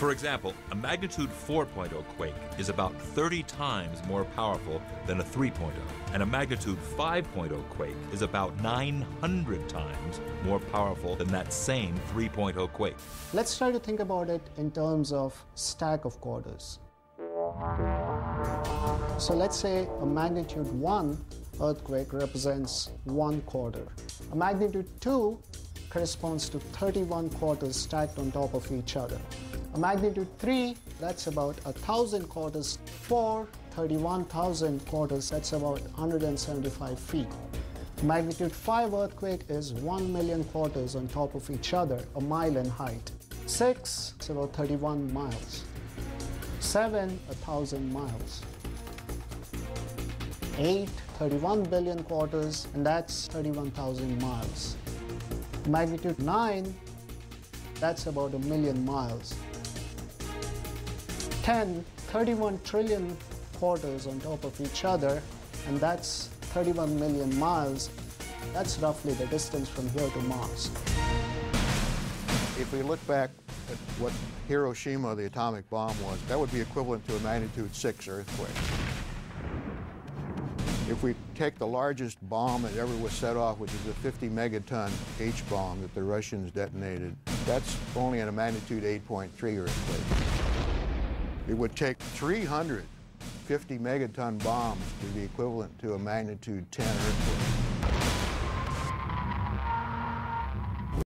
For example, a magnitude 4.0 quake is about 30 times more powerful than a 3.0, and a magnitude 5.0 quake is about 900 times more powerful than that same 3.0 quake. Let's try to think about it in terms of stack of quarters. So let's say a magnitude 1 earthquake represents one quarter. A magnitude 2 corresponds to 31 quarters stacked on top of each other. A magnitude 3, that's about 1,000 quarters. 4, 31,000 quarters, that's about 175 feet. Magnitude 5 earthquake is 1 million quarters on top of each other, a mile in height. 6, it's about 31 miles. 7, 1,000 miles. 8, 31 billion quarters, and that's 31,000 miles. Magnitude 9, that's about a million miles. 10, 31 trillion quarters on top of each other, and that's 31 million miles. That's roughly the distance from here to Mars. If we look back at what Hiroshima, the atomic bomb, was, that would be equivalent to a magnitude 6 earthquake. If we take the largest bomb that ever was set off, which is a 50 megaton H bomb that the Russians detonated, that's only in a magnitude 8.3 earthquake. It would take 350 megaton bombs to be equivalent to a magnitude 10 earthquake.